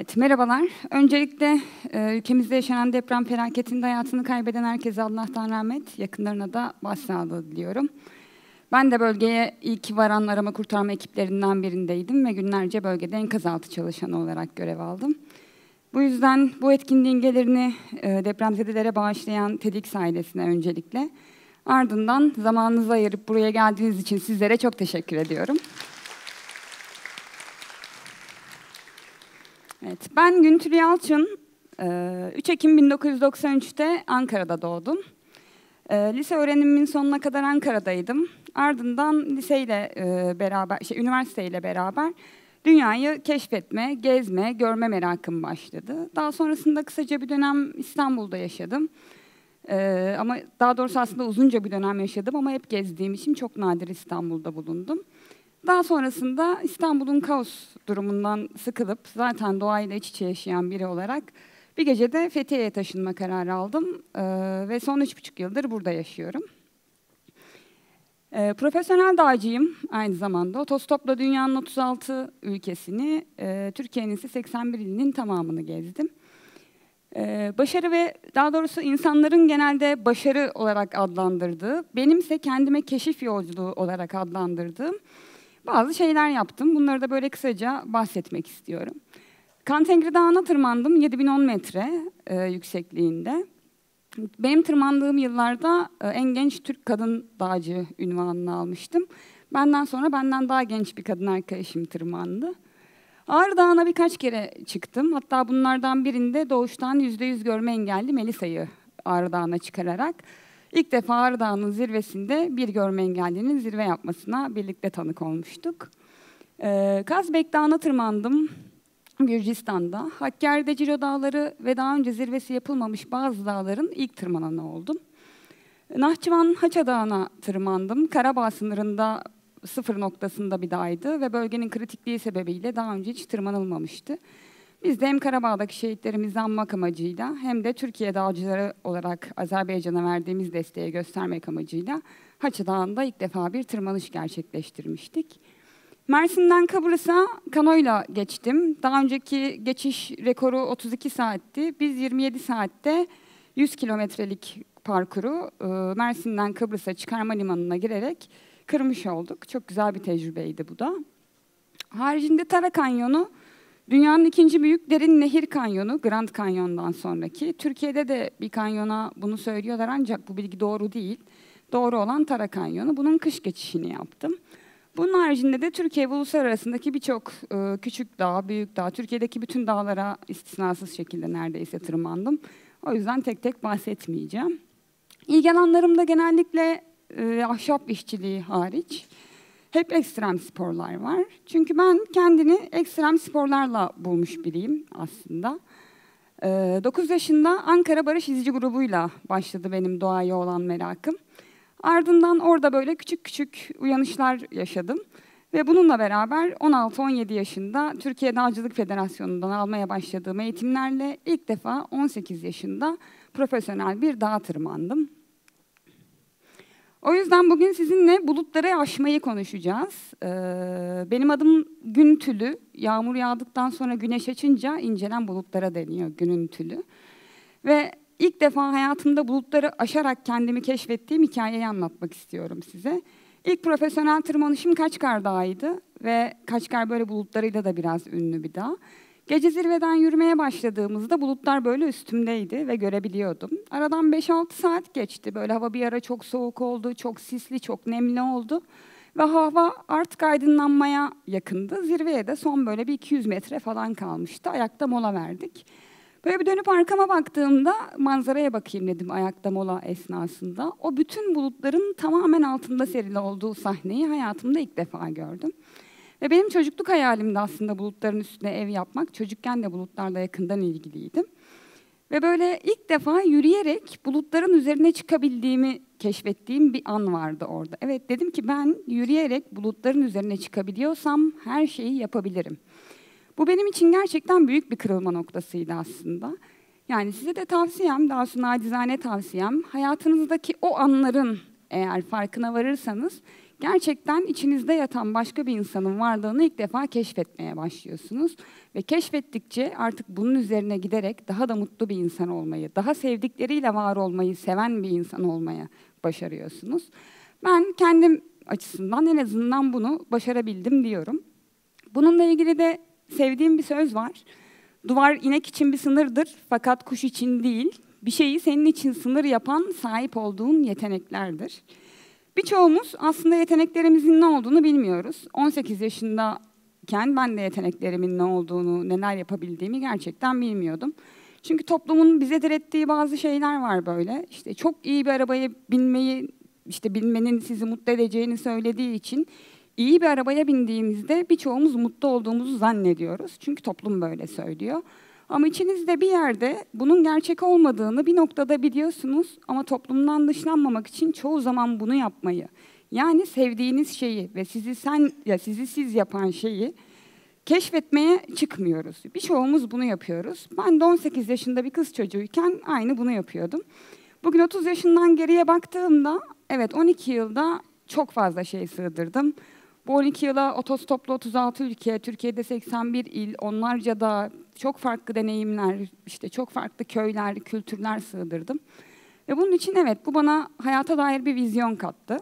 Evet, merhabalar. Öncelikle e, ülkemizde yaşanan deprem felaketinde hayatını kaybeden herkese Allah'tan rahmet, yakınlarına da başsağlığı diliyorum. Ben de bölgeye ilk varan arama kurtarma ekiplerinden birindeydim ve günlerce bölgede enkaz altı çalışanı olarak görev aldım. Bu yüzden bu etkinliğin gelirini e, depremzedelere bağışlayan TEDx ailesine öncelikle, ardından zamanınızı ayırıp buraya geldiğiniz için sizlere çok teşekkür ediyorum. Evet, ben Güntül Yalçın. 3 Ekim 1993'te Ankara'da doğdum. Lise öğrenimimin sonuna kadar Ankara'daydım. Ardından liseyle beraber, şey, üniversiteyle beraber dünyayı keşfetme, gezme, görme merakım başladı. Daha sonrasında kısaca bir dönem İstanbul'da yaşadım. Ee, ama daha doğrusu aslında uzunca bir dönem yaşadım ama hep gezdiğim için çok nadir İstanbul'da bulundum. Daha sonrasında İstanbul'un kaos durumundan sıkılıp zaten doğayla iç içe yaşayan biri olarak bir gecede Fethiye'ye taşınma kararı aldım ee, ve son üç buçuk yıldır burada yaşıyorum. Ee, profesyonel dağcıyım aynı zamanda. Otostopla dünyanın 36 ülkesini, e, Türkiye'nin ise 81 ilinin tamamını gezdim. Ee, başarı ve daha doğrusu insanların genelde başarı olarak adlandırdığı, benimse kendime keşif yolculuğu olarak adlandırdığım bazı şeyler yaptım. Bunları da böyle kısaca bahsetmek istiyorum. Kantengri Dağı'na tırmandım 7010 metre e, yüksekliğinde. Benim tırmandığım yıllarda e, en genç Türk kadın dağcı ünvanını almıştım. Benden sonra benden daha genç bir kadın arkadaşım tırmandı. Ağrı Dağı'na birkaç kere çıktım. Hatta bunlardan birinde doğuştan yüzde yüz görme engelli Melisa'yı Ağrı Dağı'na çıkararak ilk defa Ağrı Dağı'nın zirvesinde bir görme engellinin zirve yapmasına birlikte tanık olmuştuk. Ee, Kazbek Dağı'na tırmandım. Gürcistan'da. Hakkari'de Ciro Dağları ve daha önce zirvesi yapılmamış bazı dağların ilk tırmananı oldum. Nahçıvan Haça Dağı'na tırmandım. Karabağ sınırında sıfır noktasında bir dağydı ve bölgenin kritikliği sebebiyle daha önce hiç tırmanılmamıştı. Biz de hem Karabağ'daki şehitlerimizi anmak amacıyla hem de Türkiye dağcıları olarak Azerbaycan'a verdiğimiz desteği göstermek amacıyla Haçı Dağı'nda ilk defa bir tırmanış gerçekleştirmiştik. Mersin'den Kıbrıs'a kanoyla geçtim. Daha önceki geçiş rekoru 32 saatti. Biz 27 saatte 100 kilometrelik parkuru e, Mersin'den Kıbrıs'a çıkarma limanına girerek kırmış olduk. Çok güzel bir tecrübeydi bu da. Haricinde Tara Kanyonu dünyanın ikinci büyük derin nehir kanyonu Grand Kanyon'dan sonraki. Türkiye'de de bir kanyona bunu söylüyorlar ancak bu bilgi doğru değil. Doğru olan Tara Kanyonu. Bunun kış geçişini yaptım. Bunun haricinde de Türkiye ve uluslar arasındaki birçok e, küçük dağ, büyük dağ, Türkiye'deki bütün dağlara istisnasız şekilde neredeyse tırmandım. O yüzden tek tek bahsetmeyeceğim. İlgi alanlarımda genellikle e, ahşap işçiliği hariç hep ekstrem sporlar var. Çünkü ben kendini ekstrem sporlarla bulmuş biriyim aslında. E, 9 yaşında Ankara Barış İzci grubuyla başladı benim doğaya olan merakım. Ardından orada böyle küçük küçük uyanışlar yaşadım. Ve bununla beraber 16-17 yaşında Türkiye Dağcılık Federasyonu'ndan almaya başladığım eğitimlerle ilk defa 18 yaşında profesyonel bir dağ tırmandım. O yüzden bugün sizinle bulutları aşmayı konuşacağız. Ee, benim adım gün tülü. Yağmur yağdıktan sonra güneş açınca incelen bulutlara deniyor günün tülü. Ve ilk defa hayatımda bulutları aşarak kendimi keşfettiğim hikayeyi anlatmak istiyorum size. İlk profesyonel tırmanışım Kaçkar Dağı'ydı ve Kaçkar böyle bulutlarıyla da biraz ünlü bir dağ. Gece zirveden yürümeye başladığımızda bulutlar böyle üstümdeydi ve görebiliyordum. Aradan 5-6 saat geçti. Böyle hava bir ara çok soğuk oldu, çok sisli, çok nemli oldu. Ve hava artık aydınlanmaya yakındı. Zirveye de son böyle bir 200 metre falan kalmıştı. Ayakta mola verdik. Böyle bir dönüp arkama baktığımda manzaraya bakayım dedim ayakta mola esnasında. O bütün bulutların tamamen altında serili olduğu sahneyi hayatımda ilk defa gördüm. Ve benim çocukluk hayalimdi aslında bulutların üstüne ev yapmak. Çocukken de bulutlarla yakından ilgiliydim. Ve böyle ilk defa yürüyerek bulutların üzerine çıkabildiğimi keşfettiğim bir an vardı orada. Evet dedim ki ben yürüyerek bulutların üzerine çıkabiliyorsam her şeyi yapabilirim. Bu benim için gerçekten büyük bir kırılma noktasıydı aslında. Yani size de tavsiyem, daha sonra nacizane tavsiyem, hayatınızdaki o anların eğer farkına varırsanız gerçekten içinizde yatan başka bir insanın varlığını ilk defa keşfetmeye başlıyorsunuz. Ve keşfettikçe artık bunun üzerine giderek daha da mutlu bir insan olmayı, daha sevdikleriyle var olmayı seven bir insan olmaya başarıyorsunuz. Ben kendim açısından en azından bunu başarabildim diyorum. Bununla ilgili de sevdiğim bir söz var. Duvar inek için bir sınırdır fakat kuş için değil. Bir şeyi senin için sınır yapan sahip olduğun yeteneklerdir. Birçoğumuz aslında yeteneklerimizin ne olduğunu bilmiyoruz. 18 yaşındayken ben de yeteneklerimin ne olduğunu, neler yapabildiğimi gerçekten bilmiyordum. Çünkü toplumun bize direttiği bazı şeyler var böyle. İşte çok iyi bir arabaya binmeyi, işte binmenin sizi mutlu edeceğini söylediği için iyi bir arabaya bindiğimizde birçoğumuz mutlu olduğumuzu zannediyoruz. Çünkü toplum böyle söylüyor. Ama içinizde bir yerde bunun gerçek olmadığını bir noktada biliyorsunuz ama toplumdan dışlanmamak için çoğu zaman bunu yapmayı yani sevdiğiniz şeyi ve sizi sen ya sizi siz yapan şeyi keşfetmeye çıkmıyoruz. Birçoğumuz bunu yapıyoruz. Ben de 18 yaşında bir kız çocuğuyken aynı bunu yapıyordum. Bugün 30 yaşından geriye baktığımda evet 12 yılda çok fazla şey sığdırdım. Bu 12 yıla otostopla 36 ülke, Türkiye'de 81 il, onlarca da çok farklı deneyimler, işte çok farklı köyler, kültürler sığdırdım. Ve bunun için evet bu bana hayata dair bir vizyon kattı.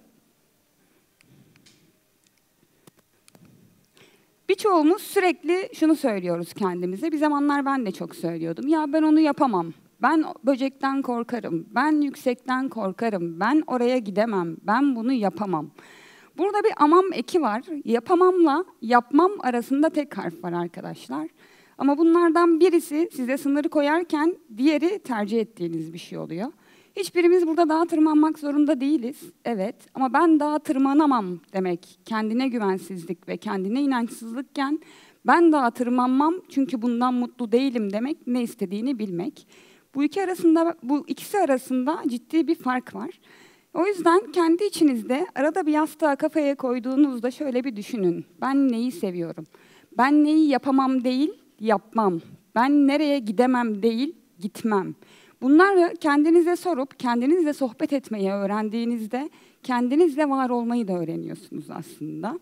Birçoğumuz sürekli şunu söylüyoruz kendimize. Bir zamanlar ben de çok söylüyordum. Ya ben onu yapamam. Ben böcekten korkarım. Ben yüksekten korkarım. Ben oraya gidemem. Ben bunu yapamam. Burada bir amam eki var. Yapamamla yapmam arasında tek harf var arkadaşlar. Ama bunlardan birisi size sınırı koyarken diğeri tercih ettiğiniz bir şey oluyor. Hiçbirimiz burada dağa tırmanmak zorunda değiliz. Evet ama ben dağa tırmanamam demek kendine güvensizlik ve kendine inançsızlıkken ben dağa tırmanmam çünkü bundan mutlu değilim demek ne istediğini bilmek. Bu iki arasında bu ikisi arasında ciddi bir fark var. O yüzden kendi içinizde arada bir yastığa kafaya koyduğunuzda şöyle bir düşünün. Ben neyi seviyorum? Ben neyi yapamam değil, yapmam. Ben nereye gidemem değil, gitmem. Bunları kendinize sorup kendinizle sohbet etmeyi öğrendiğinizde kendinizle var olmayı da öğreniyorsunuz aslında.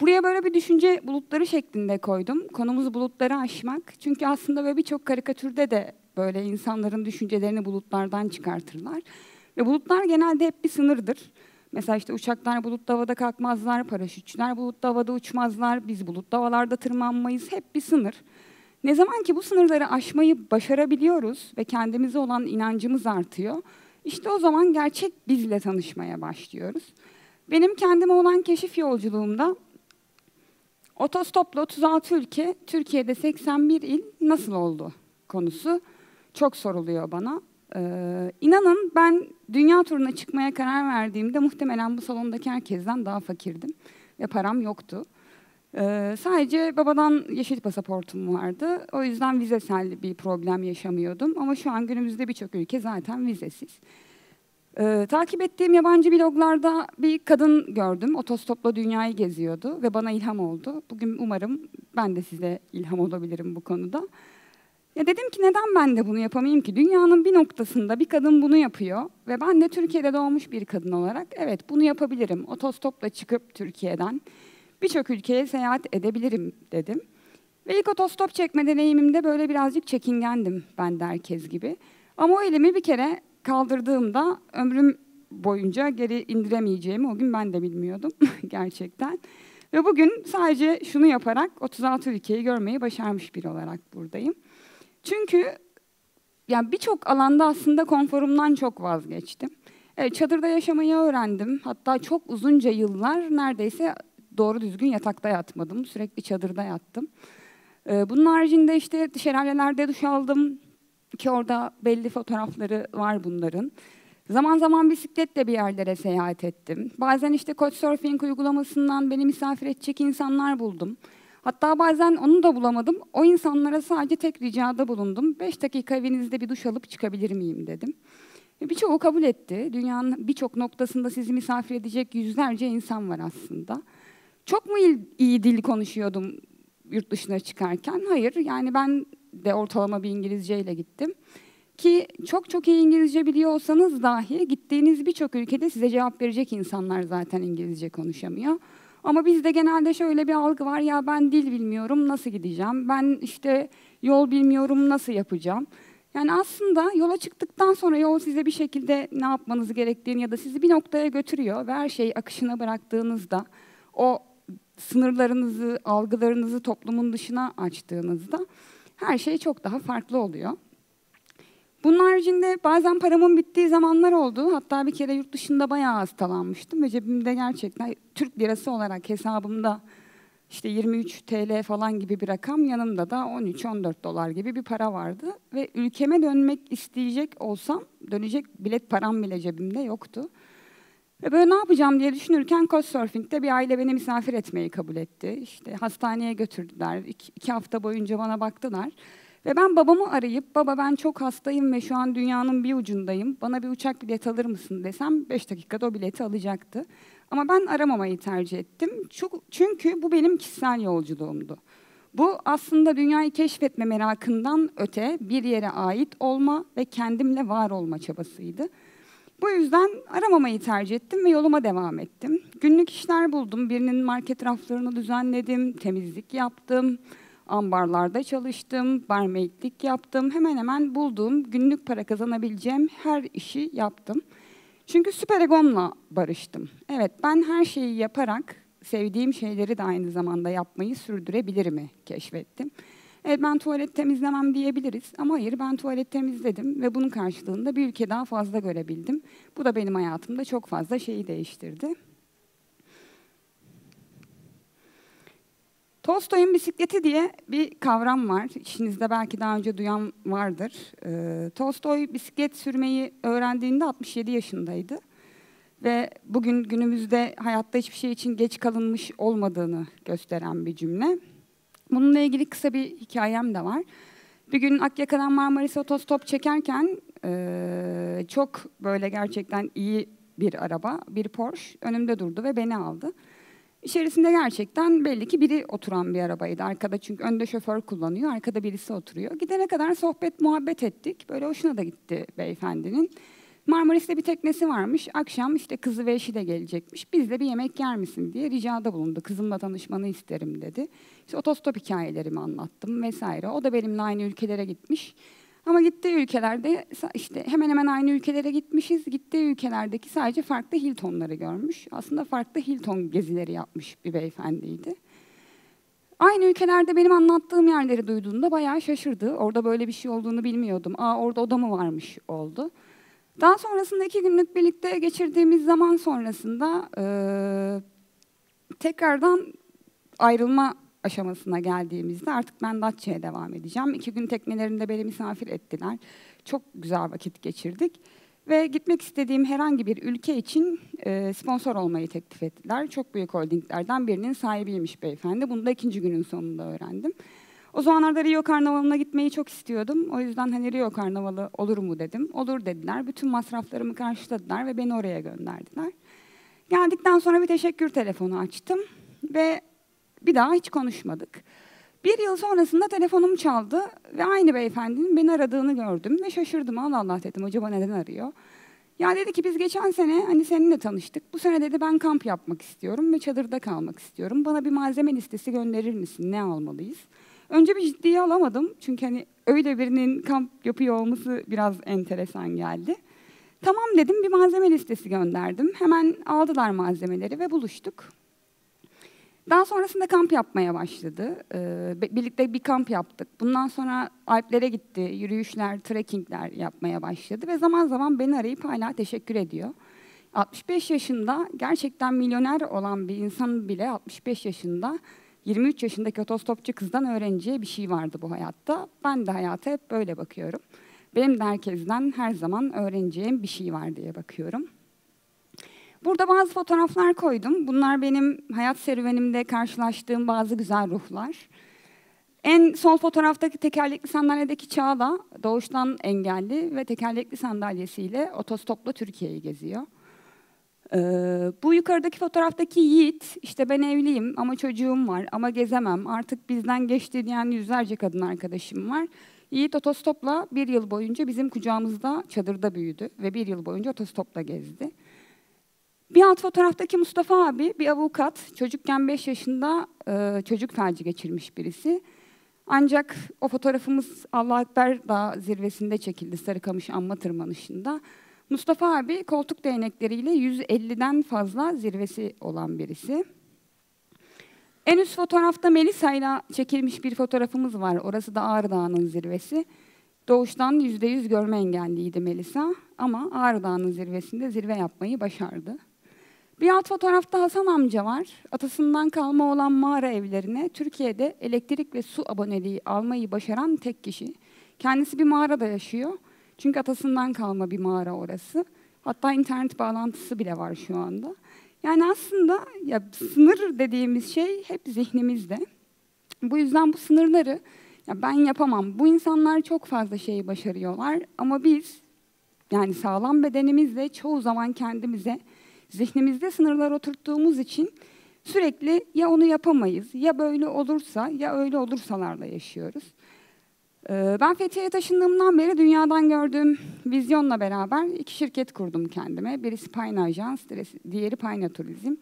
Buraya böyle bir düşünce bulutları şeklinde koydum. Konumuz bulutları aşmak. Çünkü aslında böyle birçok karikatürde de böyle insanların düşüncelerini bulutlardan çıkartırlar. Ve bulutlar genelde hep bir sınırdır. Mesela işte uçaklar bulut havada kalkmazlar, paraşütçüler bulut havada uçmazlar, biz bulut havalarda tırmanmayız. Hep bir sınır. Ne zaman ki bu sınırları aşmayı başarabiliyoruz ve kendimize olan inancımız artıyor, işte o zaman gerçek bizle tanışmaya başlıyoruz. Benim kendime olan keşif yolculuğumda otostopla 36 ülke, Türkiye'de 81 il nasıl oldu konusu çok soruluyor bana. Ee, inanın ben dünya turuna çıkmaya karar verdiğimde muhtemelen bu salondaki herkesten daha fakirdim ve param yoktu. Ee, sadece babadan yeşil pasaportum vardı. O yüzden vizesel bir problem yaşamıyordum. Ama şu an günümüzde birçok ülke zaten vizesiz. Ee, takip ettiğim yabancı bloglarda bir kadın gördüm. Otostopla dünyayı geziyordu ve bana ilham oldu. Bugün umarım ben de size ilham olabilirim bu konuda. Ya dedim ki neden ben de bunu yapamayayım ki? Dünyanın bir noktasında bir kadın bunu yapıyor ve ben de Türkiye'de doğmuş bir kadın olarak evet bunu yapabilirim. Otostopla çıkıp Türkiye'den birçok ülkeye seyahat edebilirim dedim. Ve ilk otostop çekme deneyimimde böyle birazcık çekingendim ben de herkes gibi. Ama o elimi bir kere kaldırdığımda ömrüm boyunca geri indiremeyeceğimi o gün ben de bilmiyordum gerçekten. Ve bugün sadece şunu yaparak 36 ülkeyi görmeyi başarmış biri olarak buradayım. Çünkü yani birçok alanda aslında konforumdan çok vazgeçtim. Evet, çadırda yaşamayı öğrendim. Hatta çok uzunca yıllar neredeyse doğru düzgün yatakta yatmadım. Sürekli çadırda yattım. Ee, bunun haricinde işte şelalelerde duş aldım. Ki orada belli fotoğrafları var bunların. Zaman zaman bisikletle bir yerlere seyahat ettim. Bazen işte Couchsurfing uygulamasından beni misafir edecek insanlar buldum. Hatta bazen onu da bulamadım. O insanlara sadece tek ricada bulundum. Beş dakika evinizde bir duş alıp çıkabilir miyim dedim. Birçoğu kabul etti. Dünyanın birçok noktasında sizi misafir edecek yüzlerce insan var aslında. Çok mu iyi, iyi dil konuşuyordum yurt dışına çıkarken? Hayır. Yani ben de ortalama bir İngilizceyle gittim. Ki çok çok iyi İngilizce biliyor olsanız dahi gittiğiniz birçok ülkede size cevap verecek insanlar zaten İngilizce konuşamıyor. Ama bizde genelde şöyle bir algı var ya ben dil bilmiyorum nasıl gideceğim? Ben işte yol bilmiyorum nasıl yapacağım? Yani aslında yola çıktıktan sonra yol size bir şekilde ne yapmanız gerektiğini ya da sizi bir noktaya götürüyor ve her şeyi akışına bıraktığınızda o sınırlarınızı, algılarınızı toplumun dışına açtığınızda her şey çok daha farklı oluyor. Bunun haricinde bazen paramın bittiği zamanlar oldu. Hatta bir kere yurt dışında bayağı hastalanmıştım ve cebimde gerçekten Türk lirası olarak hesabımda işte 23 TL falan gibi bir rakam yanımda da 13-14 dolar gibi bir para vardı. Ve ülkeme dönmek isteyecek olsam dönecek bilet param bile cebimde yoktu. Ve böyle ne yapacağım diye düşünürken Couchsurfing'de bir aile beni misafir etmeyi kabul etti. İşte hastaneye götürdüler. İki, iki hafta boyunca bana baktılar. Ve ben babamı arayıp baba ben çok hastayım ve şu an dünyanın bir ucundayım. Bana bir uçak bileti alır mısın desem 5 dakikada o bileti alacaktı. Ama ben aramamayı tercih ettim. Çünkü bu benim kişisel yolculuğumdu. Bu aslında dünyayı keşfetme merakından öte bir yere ait olma ve kendimle var olma çabasıydı. Bu yüzden aramamayı tercih ettim ve yoluma devam ettim. Günlük işler buldum. Birinin market raflarını düzenledim, temizlik yaptım, ambarlarda çalıştım, barmaidlik yaptım. Hemen hemen bulduğum günlük para kazanabileceğim her işi yaptım. Çünkü süper egomla barıştım. Evet ben her şeyi yaparak sevdiğim şeyleri de aynı zamanda yapmayı sürdürebilirimi keşfettim. Evet ben tuvalet temizlemem diyebiliriz ama hayır ben tuvalet temizledim ve bunun karşılığında bir ülke daha fazla görebildim. Bu da benim hayatımda çok fazla şeyi değiştirdi. Tolstoy'un bisikleti diye bir kavram var. İçinizde belki daha önce duyan vardır. Ee, Tolstoy bisiklet sürmeyi öğrendiğinde 67 yaşındaydı. Ve bugün günümüzde hayatta hiçbir şey için geç kalınmış olmadığını gösteren bir cümle. Bununla ilgili kısa bir hikayem de var. Bir gün Akyaka'dan Marmaris otostop çekerken e, çok böyle gerçekten iyi bir araba, bir Porsche önümde durdu ve beni aldı. İçerisinde gerçekten belli ki biri oturan bir arabaydı. Arkada çünkü önde şoför kullanıyor, arkada birisi oturuyor. Gidene kadar sohbet, muhabbet ettik. Böyle hoşuna da gitti beyefendinin. Marmaris'te bir teknesi varmış. Akşam işte kızı ve eşi de gelecekmiş. Biz de bir yemek yer misin diye ricada bulundu. Kızımla tanışmanı isterim dedi. İşte otostop hikayelerimi anlattım vesaire. O da benimle aynı ülkelere gitmiş. Ama gittiği ülkelerde işte hemen hemen aynı ülkelere gitmişiz. Gittiği ülkelerdeki sadece farklı Hilton'ları görmüş. Aslında farklı Hilton gezileri yapmış bir beyefendiydi. Aynı ülkelerde benim anlattığım yerleri duyduğunda bayağı şaşırdı. Orada böyle bir şey olduğunu bilmiyordum. Aa orada oda mı varmış oldu. Daha sonrasında iki günlük birlikte geçirdiğimiz zaman sonrasında e, tekrardan ayrılma aşamasına geldiğimizde artık ben Datça'ya devam edeceğim. İki gün teknelerinde beni misafir ettiler. Çok güzel vakit geçirdik. Ve gitmek istediğim herhangi bir ülke için e, sponsor olmayı teklif ettiler. Çok büyük holdinglerden birinin sahibiymiş beyefendi. Bunu da ikinci günün sonunda öğrendim. O zamanlarda Rio Karnavalı'na gitmeyi çok istiyordum. O yüzden hani Rio Karnavalı olur mu dedim. Olur dediler. Bütün masraflarımı karşıladılar ve beni oraya gönderdiler. Geldikten sonra bir teşekkür telefonu açtım ve bir daha hiç konuşmadık. Bir yıl sonrasında telefonum çaldı ve aynı beyefendinin beni aradığını gördüm ve şaşırdım. Allah Allah dedim acaba neden arıyor? Ya dedi ki biz geçen sene hani seninle tanıştık. Bu sene dedi ben kamp yapmak istiyorum ve çadırda kalmak istiyorum. Bana bir malzeme listesi gönderir misin? Ne almalıyız? Önce bir ciddiye alamadım. Çünkü hani öyle birinin kamp yapıyor olması biraz enteresan geldi. Tamam dedim bir malzeme listesi gönderdim. Hemen aldılar malzemeleri ve buluştuk. Daha sonrasında kamp yapmaya başladı. Ee, birlikte bir kamp yaptık. Bundan sonra Alplere gitti, yürüyüşler, trekkingler yapmaya başladı ve zaman zaman beni arayıp hala teşekkür ediyor. 65 yaşında gerçekten milyoner olan bir insan bile 65 yaşında 23 yaşındaki otostopçu kızdan öğreneceği bir şey vardı bu hayatta. Ben de hayata hep böyle bakıyorum. Benim de herkesten her zaman öğreneceğim bir şey var diye bakıyorum. Burada bazı fotoğraflar koydum. Bunlar benim hayat serüvenimde karşılaştığım bazı güzel ruhlar. En sol fotoğraftaki tekerlekli sandalyedeki Çağla doğuştan engelli ve tekerlekli sandalyesiyle otostopla Türkiye'yi geziyor. Ee, bu yukarıdaki fotoğraftaki Yiğit, işte ben evliyim ama çocuğum var ama gezemem, artık bizden geçti diyen yüzlerce kadın arkadaşım var. Yiğit otostopla bir yıl boyunca bizim kucağımızda çadırda büyüdü ve bir yıl boyunca otostopla gezdi. Bir alt fotoğraftaki Mustafa abi bir avukat, çocukken 5 yaşında e, çocuk felci geçirmiş birisi. Ancak o fotoğrafımız Allah Ekber Dağı zirvesinde çekildi Sarıkamış Anma Tırmanışı'nda. Mustafa abi koltuk değnekleriyle 150'den fazla zirvesi olan birisi. En üst fotoğrafta Melisa ile çekilmiş bir fotoğrafımız var. Orası da Ağrı Dağı'nın zirvesi. Doğuştan yüzde yüz görme engelliydi Melisa ama Ağrı Dağı'nın zirvesinde zirve yapmayı başardı. Bir alt fotoğrafta Hasan amca var. Atasından kalma olan mağara evlerine Türkiye'de elektrik ve su aboneliği almayı başaran tek kişi. Kendisi bir mağarada yaşıyor. Çünkü atasından kalma bir mağara orası. Hatta internet bağlantısı bile var şu anda. Yani aslında ya sınır dediğimiz şey hep zihnimizde. Bu yüzden bu sınırları ya ben yapamam. Bu insanlar çok fazla şeyi başarıyorlar ama biz yani sağlam bedenimizle çoğu zaman kendimize zihnimizde sınırlar oturttuğumuz için sürekli ya onu yapamayız, ya böyle olursa, ya öyle olursalarla yaşıyoruz. Ee, ben Fethiye'ye taşındığımdan beri dünyadan gördüğüm vizyonla beraber iki şirket kurdum kendime. Birisi Payna Ajans, diğeri Payna Turizm.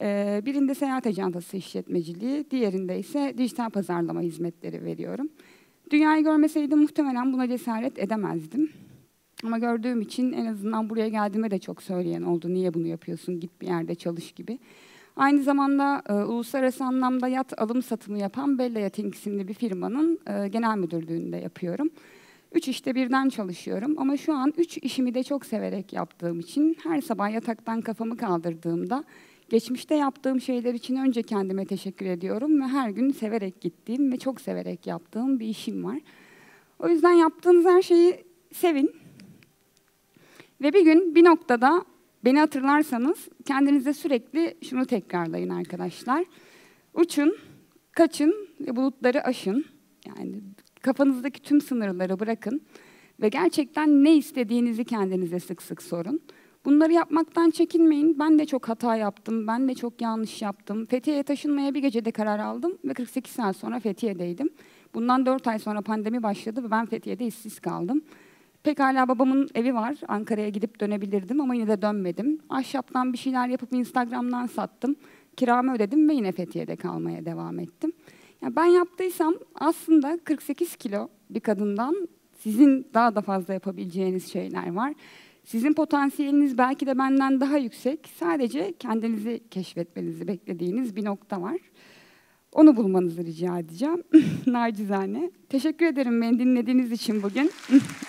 Ee, birinde seyahat ajantası işletmeciliği, diğerinde ise dijital pazarlama hizmetleri veriyorum. Dünyayı görmeseydim muhtemelen buna cesaret edemezdim. Ama gördüğüm için en azından buraya geldiğime de çok söyleyen oldu. Niye bunu yapıyorsun? Git bir yerde çalış gibi. Aynı zamanda e, uluslararası anlamda yat alım satımı yapan Bella Yachting isimli bir firmanın e, genel müdürlüğünde yapıyorum. Üç işte birden çalışıyorum ama şu an üç işimi de çok severek yaptığım için her sabah yataktan kafamı kaldırdığımda geçmişte yaptığım şeyler için önce kendime teşekkür ediyorum ve her gün severek gittiğim ve çok severek yaptığım bir işim var. O yüzden yaptığınız her şeyi sevin, ve bir gün bir noktada beni hatırlarsanız kendinize sürekli şunu tekrarlayın arkadaşlar. Uçun, kaçın ve bulutları aşın. Yani kafanızdaki tüm sınırları bırakın ve gerçekten ne istediğinizi kendinize sık sık sorun. Bunları yapmaktan çekinmeyin. Ben de çok hata yaptım, ben de çok yanlış yaptım. Fethiye'ye taşınmaya bir gecede karar aldım ve 48 saat sonra Fethiye'deydim. Bundan 4 ay sonra pandemi başladı ve ben Fethiye'de işsiz kaldım. Pekala babamın evi var. Ankara'ya gidip dönebilirdim ama yine de dönmedim. Ahşaptan bir şeyler yapıp Instagram'dan sattım. Kiramı ödedim ve yine Fethiye'de kalmaya devam ettim. Yani ben yaptıysam aslında 48 kilo bir kadından sizin daha da fazla yapabileceğiniz şeyler var. Sizin potansiyeliniz belki de benden daha yüksek. Sadece kendinizi keşfetmenizi beklediğiniz bir nokta var. Onu bulmanızı rica edeceğim. Nacizane. Teşekkür ederim beni dinlediğiniz için bugün.